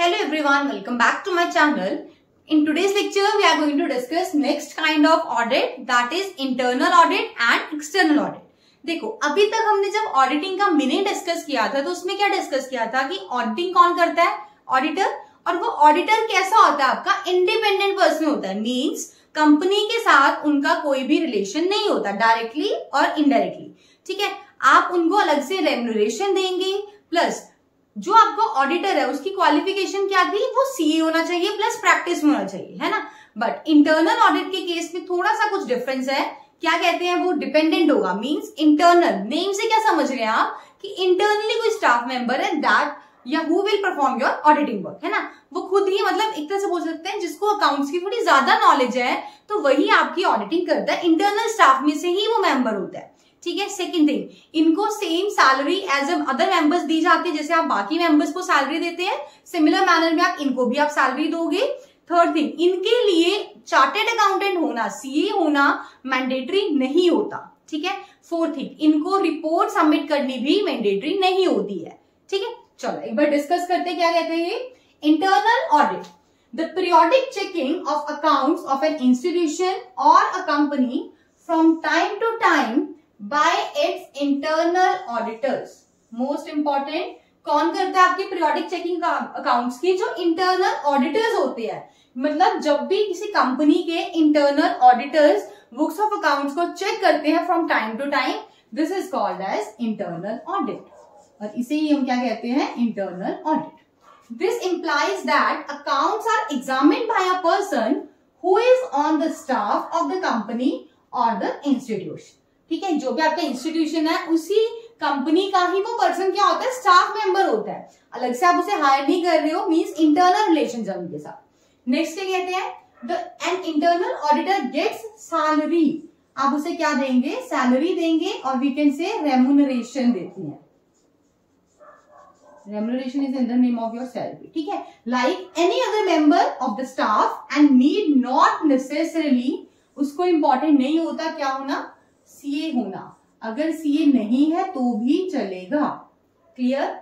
Hello everyone, welcome back to my channel. In today's lecture, we are going to discuss next kind of audit that is internal audit and external audit. देखो अभी तक हमने जब auditing का meaning discuss किया था तो उसमें क्या डिस्कस किया था कि ऑडिटिंग कौन करता है? ऑडिटर और वो ऑडिटर कैसा होता है? आपका इंडिपेंडेंट पर्सन होता है. मींस कंपनी के साथ उनका कोई भी रिलेशन नहीं होता डायरेक्टली और इनडायरेक्टली ठीक है? आप उनको अलग से रेमुनरेशन देंगे प्लस जो आपका ऑडिटर है, उसकी क्वालिफिकेशन क्या थी वो सीए होना चाहिए प्लस प्रैक्टिस होना चाहिए, है ना? बट इंटरनल ऑडिट के केस में थोड़ा सा कुछ डिफरेंस है। क्या कहते हैं वो? डिपेंडेंट होगा मींस इंटरनल नेम से क्या समझ रहे हैं आप? कि इंटरनली कोई स्टाफ मेंबर है दैट या who will perform your auditing work है ना? वो खुद ही मतलब एक तरह से बोल सकते हैं, जिसको अकाउंट्स की थोड़ी ज़्यादा नॉलेज है तो वही आपकी ऑडिटिंग करता है। इंटरनल स्टाफ में से ही वो मेंबर होता है। ठीक है सेकंड थिंग इनको same salary as other members दी जाती है, जैसे आप बाकी मेंबर्स को सैलरी देते हैं सिमिलर मैनर में आप इनको भी आप सैलरी दोगे। थर्ड थिंग इनके लिए चार्टेड अकाउंटेंट होना सीए होना मैंडेटरी नहीं होता, ठीक है? फोर्थ थिंग इनको रिपोर्ट सबमिट करनी भी मैंडेटरी नहीं होती है, ठीक है? चलो, एक बार डिस्कस करते क्या कहते हैं internal audit the periodic checking of accounts of an institution और a company from time to time by its internal auditors most important कौन करता है आपकी पीरियोडिक चेकिंग अकाउंट्स की? जो इंटरनल ऑडिटर्स होते हैं। मतलब जब भी किसी कंपनी के internal auditors books of accounts को चेक करते हैं from time to time this is called as internal audit और इसे ही हम क्या कहते हैं? Internal audit this implies that accounts are examined by a person who is on the staff of the company और द इंस्टीट्यूशन ठीक है, जो भी आपका इंस्टीट्यूशन है, उसी कंपनी का ही वो पर्सन क्या होता है स्टाफ मेंबर होता है। अलग से आप उसे हायर नहीं कर रहे हो मीन्स इंटरनल रिलेशन है उनके साथ। नेक्स्ट क्या कहते हैं? The an internal auditor gets salary आप उसे क्या देंगे? सैलरी देंगे और वी कैन से रेमुनरेशन देती है। Remuneration is in name of your salary ठीक है? Like any other member of the staff and need not necessarily उसको इंपॉर्टेंट नहीं होता क्या होना? सीए होना अगर सीए नहीं है तो भी चलेगा। Clear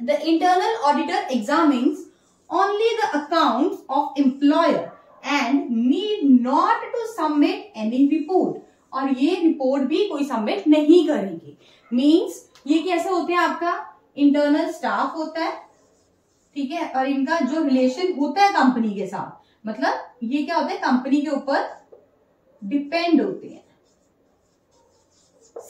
the internal auditor examines only the account of employer and need not to submit any report और ये रिपोर्ट भी कोई सबमिट नहीं करेंगे। मीन्स ये कैसे होते हैं आपका? इंटरनल स्टाफ होता है। ठीक है? और इनका जो रिलेशन होता है कंपनी के साथ। मतलब ये क्या होता है? कंपनी के ऊपर डिपेंड होते हैं।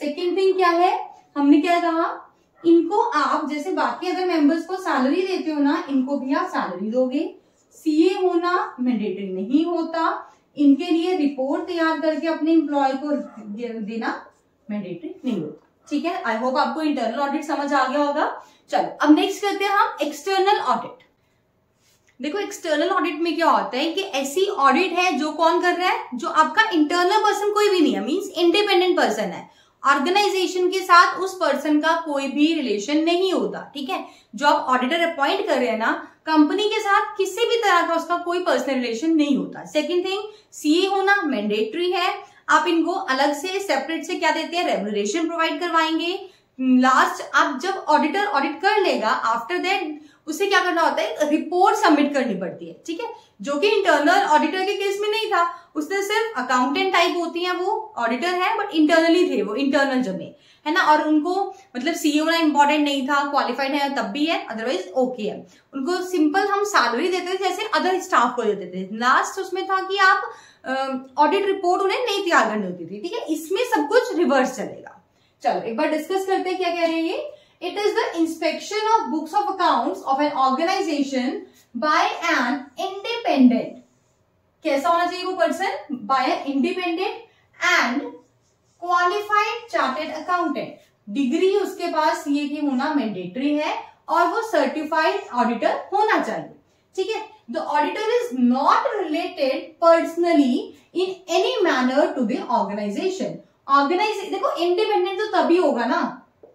सेकेंड थिंग क्या है? हमने क्या कहा? इनको आप, जैसे बाकी अगर मेंबर्स को सैलरी देते हो ना, इनको भी आप सैलरी दोगे। सीए होना मैंडेटरी नहीं होता। इनके लिए रिपोर्ट तैयार करके अपने एम्प्लॉय को देना मैंडेटरी नहीं होता। ठीक है? आई होप आपको इंटरनल ऑडिट समझ आ गया होगा। चलो, अब नेक्स्ट करते हैं हम एक्सटर्नल ऑडिट देखो एक्सटर्नल ऑडिट में क्या होता है कि ऐसी ऑडिट है जो कौन कर रहा है? जो आपका इंटरनल पर्सन कोई भी नहीं है मींस इंडिपेंडेंट पर्सन है। ऑर्गेनाइजेशन के साथ उस पर्सन का कोई भी रिलेशन नहीं होता, ठीक है? जो आप ऑडिटर अपॉइंट कर रहे हैं ना कंपनी के साथ किसी भी तरह का उसका कोई पर्सनल रिलेशन नहीं होता। सेकेंड थिंग सीए होना मैंडेटरी है। आप इनको अलग से सेपरेट से क्या देते हैं? रेमुनरेशन प्रोवाइड करवाएँगे। लास्ट आप जब ऑडिटर ऑडिट कर लेगा आफ्टर दैट उसे क्या करना होता है? रिपोर्ट सबमिट करनी पड़ती है, ठीक है? जो कि इंटरनल ऑडिटर के केस में नहीं था। उसने सिर्फ़ अकाउंटेंट टाइप होती है वो ऑडिटर है बट इंटरनली थे वो इंटरनल जमे। है ना? और उनको मतलब सीईओ ना इंपॉर्टेंट नहीं था क्वालिफाइड है, तब भी है अदरवाइज़ ओके है। उनको सिंपल हम सैलरी देते थे, जैसे अदर स्टाफ को देते थे। लास्ट उसमें था कि आप ऑडिट रिपोर्ट उन्हें नहीं तैयार करनी होती थी, ठीक है? इसमें सब कुछ रिवर्स चलेगा। चलो, एक बार डिस्कस करते हैं क्या कह रहे हैं ये। It is the inspection of books of accounts of an organization by an independent. कैसा होना चाहिए वो person by an independent and qualified chartered accountant degree उसके पास ये की होना मैंडेटरी है और वो सर्टिफाइड ऑडिटर होना चाहिए। ठीक है? The auditor is not related personally in any manner to the organisation organise देखो इंडिपेंडेंट तो तभी होगा ना।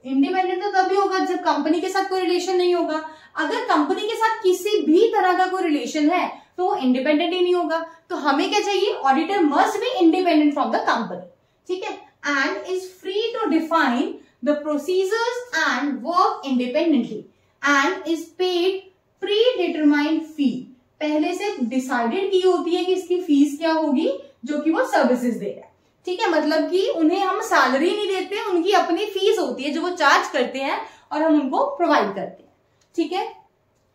इंडिपेंडेंट तो तभी होगा जब कंपनी के साथ कोई रिलेशन नहीं होगा। अगर कंपनी के साथ किसी भी तरह का कोई रिलेशन है तो वो इंडिपेंडेंट ही नहीं होगा। तो हमें क्या चाहिए? Auditor must be independent from the company ठीक है? And is free to define the procedures and work independently and is paid predetermined fee पहले से डिसाइडेड की होती है कि इसकी फ़ीस क्या होगी, जो कि वो सर्विसेज़ दे रहा है। ठीक है मतलब कि उन्हें हम सैलरी नहीं देते, उनकी अपनी फ़ीस होती है जो वो चार्ज करते हैं और हम उनको प्रोवाइड करते हैं। ठीक है?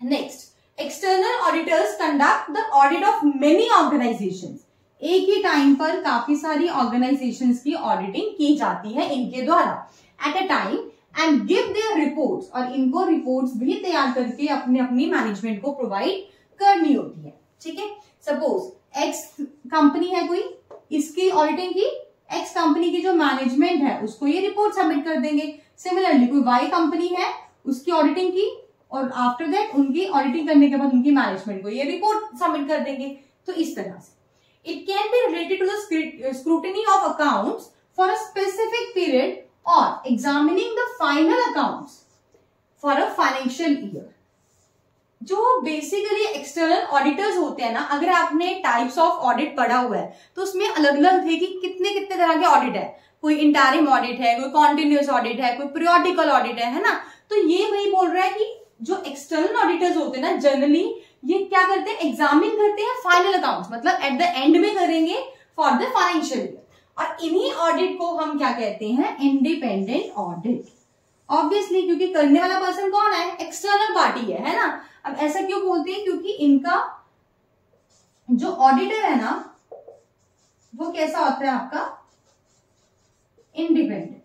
Next external auditors conduct the audit of many organisation एक ही टाइम पर काफ़ी सारी ऑर्गेनाइजेशन की ऑडिटिंग की जाती है इनके द्वारा। At a time and give their reports और इनको रिपोर्ट्स भी तैयार करके अपने, अपनी मैनेजमेंट को प्रोवाइड करनी होती है। ठीक है? सपोज़ एक्स कंपनी है कोई? ऑडिटिंग की एक्स कंपनी की जो मैनेजमेंट है, उसको ये रिपोर्ट सबमिट कर देंगे। सिमिलरली कोई वाई कंपनी है, उसकी ऑडिटिंग की और आफ्टर दैट उनकी ऑडिटिंग करने के बाद उनकी मैनेजमेंट को ये रिपोर्ट सबमिट कर देंगे। तो इस तरह से। It can be related to scrutiny of accounts for a specific period और examining the final accounts for a financial year जो बेसिकली एक्सटर्नल ऑडिटर्स होते हैं ना, अगर आपने टाइप्स ऑफ़ ऑडिट पढ़ा हुआ है तो उसमें अलग अलग थे कि कितने कितने तरह के ऑडिट है। कोई इंटारिम ऑडिट है, कोई कॉन्टिन्यूस ऑडिट है, कोई पीरियोडिकल ऑडिट है है ना? तो ये वही बोल रहा है कि जो एक्सटर्नल ऑडिटर्स होते हैं ना जनरली ये क्या करते हैं? एग्जामिन करते हैं फाइनल अकाउंट्स मतलब एट द एंड में करेंगे फॉर द फाइनेंशियल ईयर और इन्हीं ऑडिट को हम क्या कहते हैं? इंडिपेंडेंट ऑडिट ऑब्वियसली क्योंकि करने वाला पर्सन कौन है? एक्सटर्नल पार्टी है है ना? अब ऐसा क्यों बोलते हैं? क्योंकि इनका जो ऑडिटर है ना, वो कैसा होता है आपका? इंडिपेंडेंट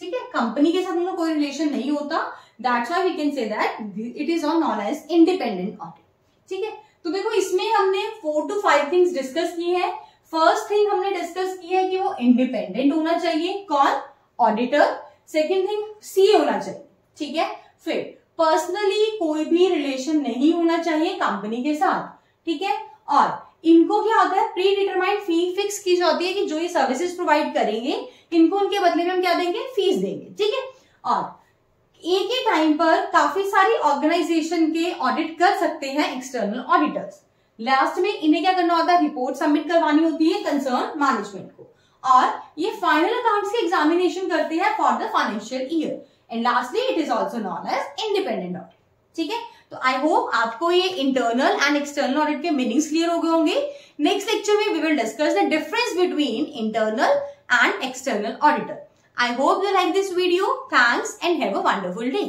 ठीक है? कंपनी के साथ उनका कोई रिलेशन नहीं होता. That's why we can say that it is on non edge independent audit ठीक है? तो देखो, इसमें हमने four two five things discuss की है. फ़र्स्ट थिंग हमने डिस्कस की है कि वो इंडिपेंडेंट होना चाहिए. कौन? ऑडिटर सेकेंड थिंग सी होना चाहिए. ठीक है? फिर पर्सनली कोई भी रिलेशन नहीं होना चाहिए कंपनी के साथ, ठीक है? और इनको क्या होता है? प्री डिटरमाइंड फ़ी फिक्स की जाती है कि जो ये सर्विसेज़ प्रोवाइड करेंगे, इनको उनके बदले में हम क्या देंगे? फ़ीस देंगे, ठीक है? और एक ही टाइम पर काफ़ी सारी ऑर्गेनाइजेशन के ऑडिट कर सकते हैं एक्सटर्नल ऑडिटर्स लास्ट में इन्हें क्या करना होता है? रिपोर्ट सबमिट करवानी होती है कंसर्न मैनेजमेंट को. और ये फाइनल अकाउंट्स की एग्जामिनेशन करते हैं for the financial year and lastly it is also known as independent audit ठीक है? तो आई होप आपको ये इंटरनल एंड एक्सटर्नल ऑडिट के मीनिंग्स क्लियर हो गए होंगे। नेक्स्ट लेक्चर में we will discuss the difference between internal and external auditor I hope you like this video thanks and have a wonderful day